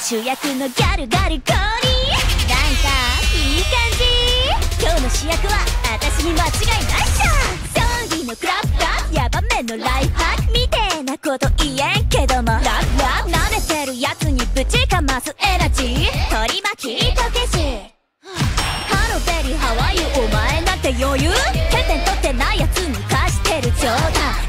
主役のギャルガリコーリーなんかいい感じ。今日の主役は私に間違いないさソンビのクラッカー。ヤバめのライフハックみてえなこと言えんけども。ラブラブ舐めてるやつにぶちかます。エナジー。取り巻きとけし。ハロベリーハワイお前なんて余裕。欠点取ってないやつに貸してる状態。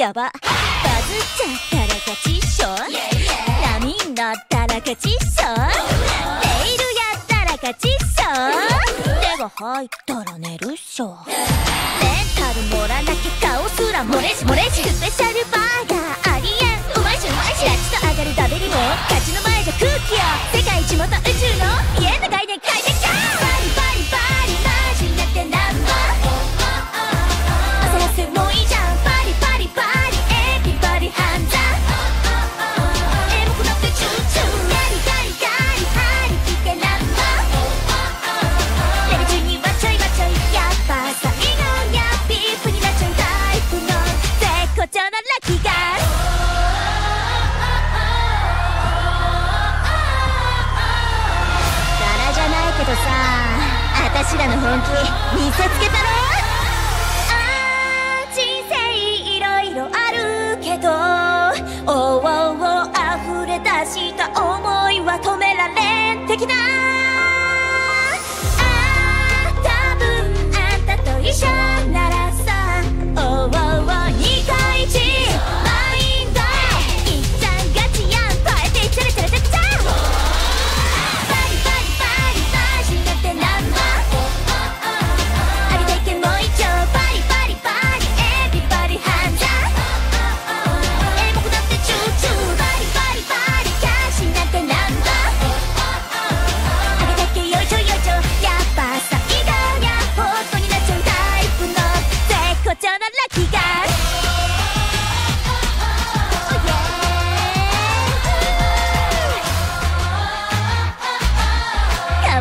やば。バズっちゃったら勝ちっしょ。波に乗ったら勝ちっしょ。レールやったら勝ちっしょ。手が入ったら寝るっしょ。レンタルもらなきゃ顔すら漏れし漏れし私らの本気見せつけたろああ人生いろいろあるけどおおお溢れ出した思いは止められんきな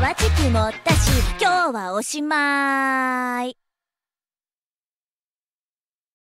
マジもったし今日はおしまい。